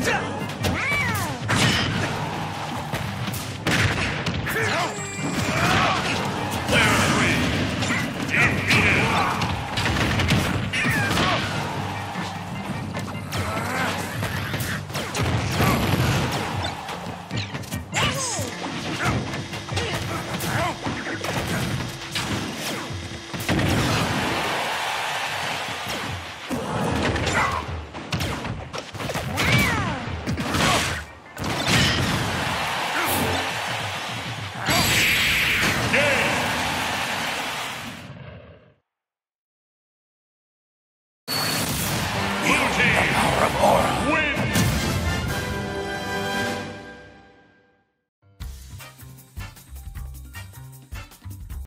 驾 Of Aura.